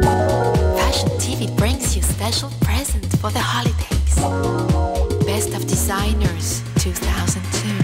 Fashion TV brings you special present for the holidays. Best of Designers 2002.